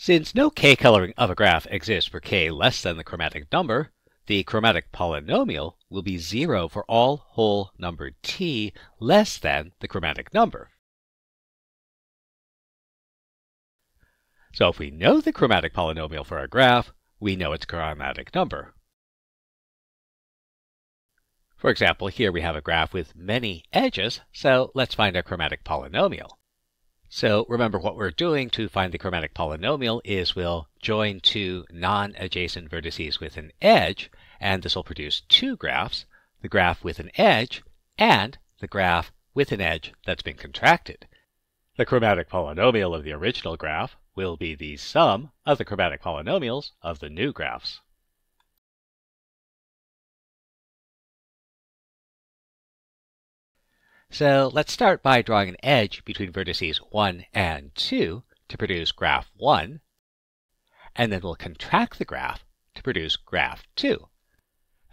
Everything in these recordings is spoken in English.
Since no k coloring of a graph exists for k less than the chromatic number, the chromatic polynomial will be 0 for all whole number t less than the chromatic number. So if we know the chromatic polynomial for a graph, we know its chromatic number. For example, here we have a graph with many edges, so let's find our chromatic polynomial. So remember what we're doing to find the chromatic polynomial is we'll join two non-adjacent vertices with an edge, and this will produce two graphs, the graph with an edge and the graph with an edge that's been contracted. The chromatic polynomial of the original graph will be the sum of the chromatic polynomials of the new graphs. So let's start by drawing an edge between vertices 1 and 2 to produce graph 1, and then we'll contract the graph to produce graph 2.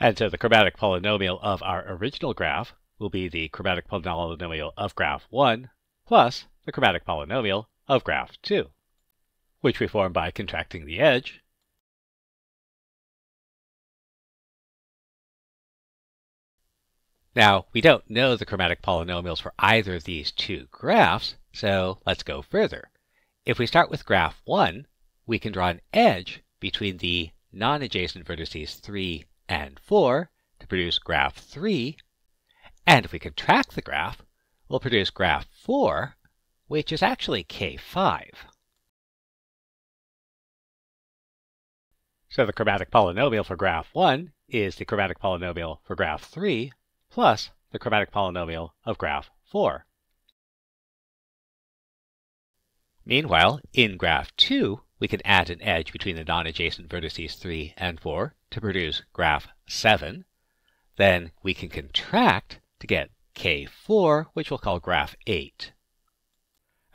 And so the chromatic polynomial of our original graph will be the chromatic polynomial of graph 1 plus the chromatic polynomial of graph 2, which we form by contracting the edge Now, we don't know the chromatic polynomials for either of these two graphs, so let's go further. If we start with graph 1, we can draw an edge between the non-adjacent vertices 3 and 4 to produce graph 3, and if we contract the graph, we'll produce graph 4, which is actually K5. So the chromatic polynomial for graph 1 is the chromatic polynomial for graph 3 plus the chromatic polynomial of graph 4. Meanwhile, in graph 2, we can add an edge between the non-adjacent vertices 3 and 4 to produce graph 7. Then we can contract to get k4, which we'll call graph 8.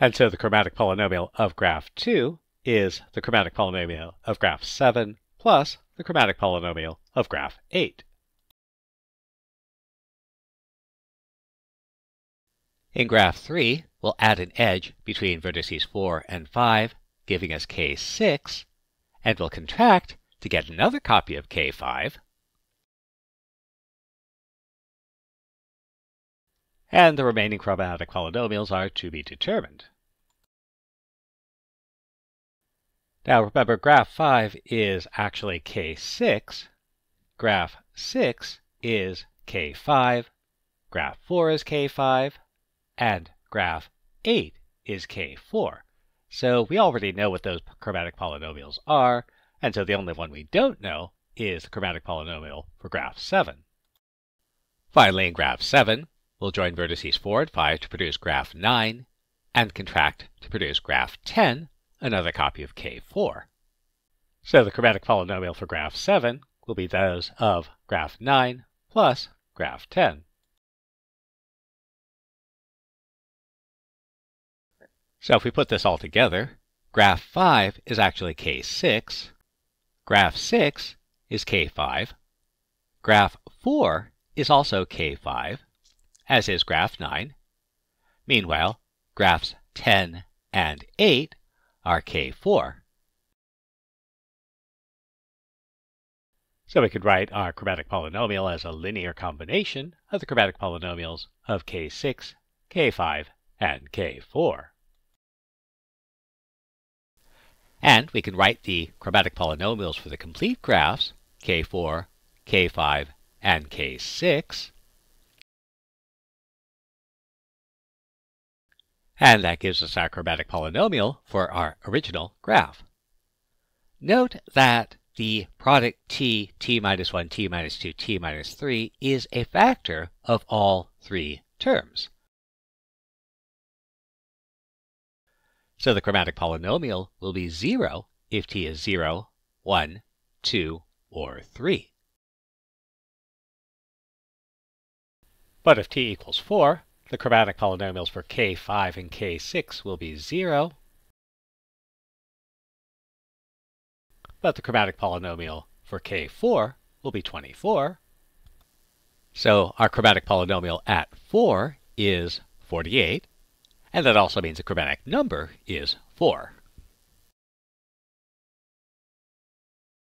And so the chromatic polynomial of graph 2 is the chromatic polynomial of graph 7 plus the chromatic polynomial of graph 8. In graph 3, we'll add an edge between vertices 4 and 5, giving us k6, and we'll contract to get another copy of k5. And the remaining chromatic polynomials are to be determined. Now remember, graph 5 is actually k6, graph 6 is k5, graph 4 is k5, and graph 8 is K4. So we already know what those chromatic polynomials are, and so the only one we don't know is the chromatic polynomial for graph 7. Finally, in graph 7, we'll join vertices 4 and 5 to produce graph 9, and contract to produce graph 10, another copy of K4. So the chromatic polynomial for graph 7 will be those of graph 9 plus graph 10. So if we put this all together, graph 5 is actually K6, graph 6 is K5, graph 4 is also K5, as is graph 9. Meanwhile, graphs 10 and 8 are K4. So we could write our chromatic polynomial as a linear combination of the chromatic polynomials of K6, K5, and K4. And we can write the chromatic polynomials for the complete graphs, k4, k5, and k6. And that gives us our chromatic polynomial for our original graph. Note that the product t, t minus 1, t minus 2, t minus 3 is a factor of all three terms. So the chromatic polynomial will be 0 if t is 0, 1, 2, or 3. But if t equals 4, the chromatic polynomials for k5 and k6 will be 0. But the chromatic polynomial for k4 will be 24. So our chromatic polynomial at 4 is 48. And that also means the chromatic number is 4.